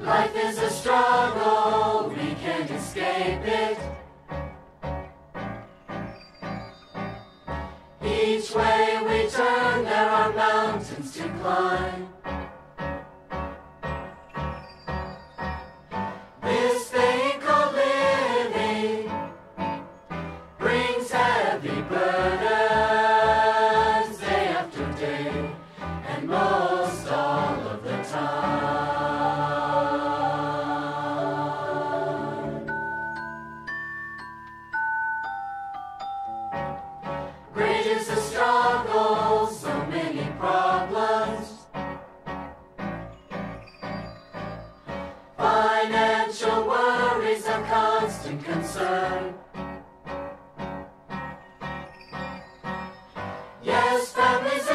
Life is a struggle, we can't escape it. Each way we turn, there are mountains to climb. Concern. Yes, families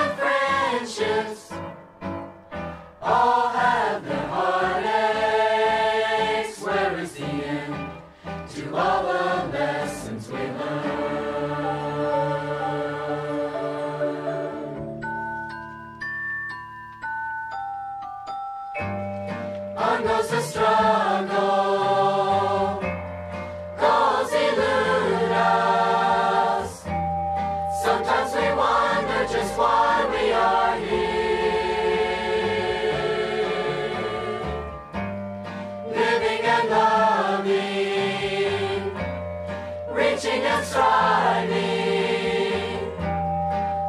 reaching and striving,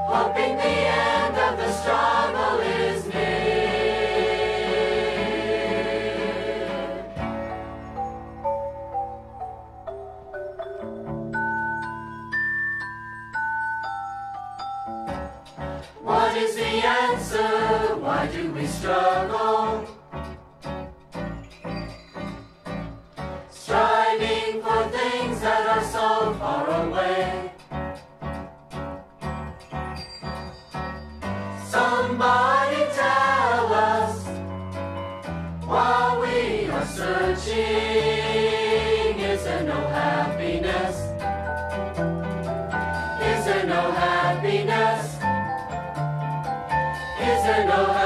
hoping the end of the struggle is near. What is the answer? Why do we struggle? So far away. Somebody tell us while we are searching. Is there no happiness? Is there no happiness? Is there no